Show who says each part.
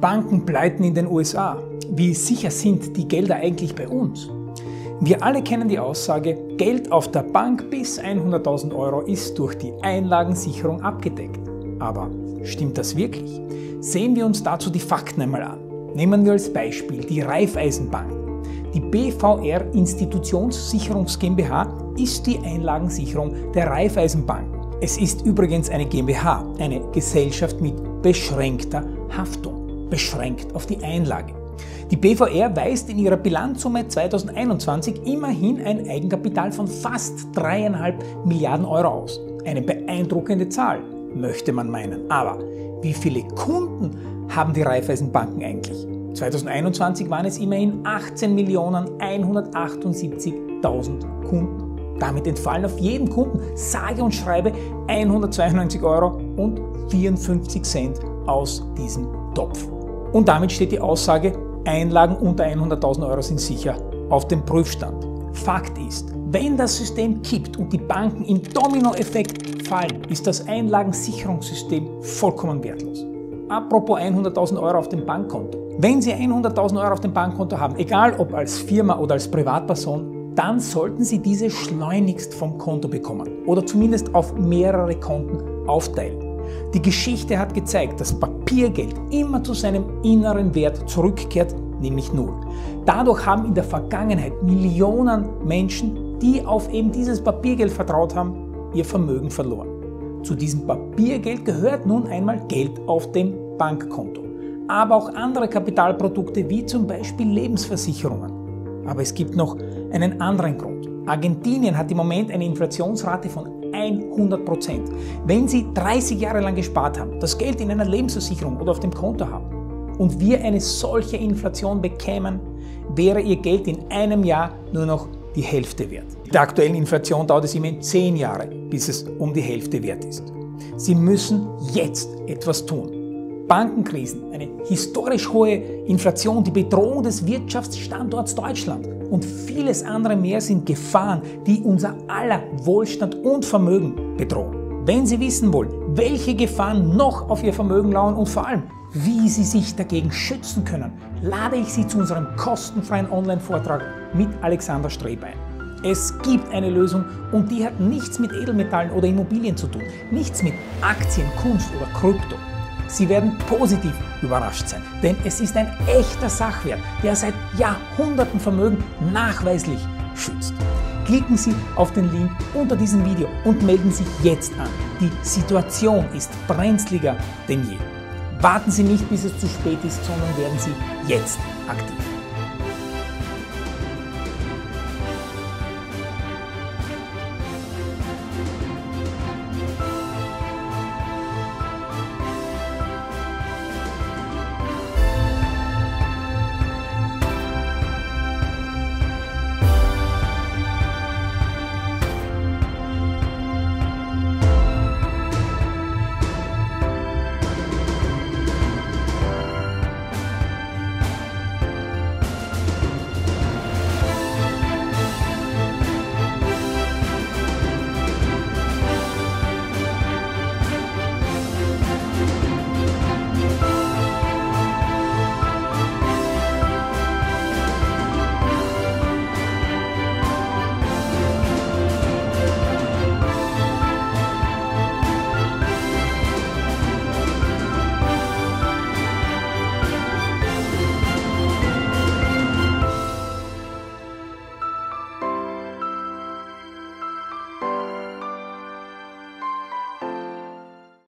Speaker 1: Banken pleiten in den USA. Wie sicher sind die Gelder eigentlich bei uns? Wir alle kennen die Aussage, Geld auf der Bank bis 100.000 Euro ist durch die Einlagensicherung abgedeckt. Aber stimmt das wirklich? Sehen wir uns dazu die Fakten einmal an. Nehmen wir als Beispiel die Raiffeisenbank. Die BVR Institutionssicherungs GmbH ist die Einlagensicherung der Raiffeisenbank. Es ist übrigens eine GmbH, eine Gesellschaft mit beschränkter Haftung beschränkt auf die Einlage. Die BVR weist in ihrer Bilanzsumme 2021 immerhin ein Eigenkapital von fast 3,5 Milliarden Euro aus. Eine beeindruckende Zahl, möchte man meinen. Aber wie viele Kunden haben die Raiffeisenbanken eigentlich? 2021 waren es immerhin 18.178.000 Kunden. Damit entfallen auf jeden Kunden sage und schreibe 192 Euro und 54 Cent aus diesem Topf. Und damit steht die Aussage, Einlagen unter 100.000 Euro sind sicher auf dem Prüfstand. Fakt ist, wenn das System kippt und die Banken im Dominoeffekt fallen, ist das Einlagensicherungssystem vollkommen wertlos. Apropos 100.000 Euro auf dem Bankkonto. Wenn Sie 100.000 Euro auf dem Bankkonto haben, egal ob als Firma oder als Privatperson, dann sollten Sie diese schleunigst vom Konto bekommen oder zumindest auf mehrere Konten aufteilen. Die Geschichte hat gezeigt, dass Papiergeld immer zu seinem inneren Wert zurückkehrt, nämlich Null. Dadurch haben in der Vergangenheit Millionen Menschen, die auf eben dieses Papiergeld vertraut haben, ihr Vermögen verloren. Zu diesem Papiergeld gehört nun einmal Geld auf dem Bankkonto, aber auch andere Kapitalprodukte wie zum Beispiel Lebensversicherungen. Aber es gibt noch einen anderen Grund. Argentinien hat im Moment eine Inflationsrate von 100 Prozent. Wenn Sie 30 Jahre lang gespart haben, das Geld in einer Lebensversicherung oder auf dem Konto haben und wir eine solche Inflation bekämen, wäre Ihr Geld in einem Jahr nur noch die Hälfte wert. Mit der aktuellen Inflation dauert es immerhin 10 Jahre, bis es um die Hälfte wert ist. Sie müssen jetzt etwas tun. Bankenkrisen, eine historisch hohe Inflation, die Bedrohung des Wirtschaftsstandorts Deutschland und vieles andere mehr sind Gefahren, die unser aller Wohlstand und Vermögen bedrohen. Wenn Sie wissen wollen, welche Gefahren noch auf Ihr Vermögen lauern und vor allem, wie Sie sich dagegen schützen können, lade ich Sie zu unserem kostenfreien Online-Vortrag mit Alexander Streb ein. Es gibt eine Lösung und die hat nichts mit Edelmetallen oder Immobilien zu tun, nichts mit Aktien, Kunst oder Krypto. Sie werden positiv überrascht sein, denn es ist ein echter Sachwert, der seit Jahrhunderten Vermögen nachweislich schützt. Klicken Sie auf den Link unter diesem Video und melden Sie jetzt an. Die Situation ist brenzliger denn je. Warten Sie nicht, bis es zu spät ist, sondern werden Sie jetzt aktiv.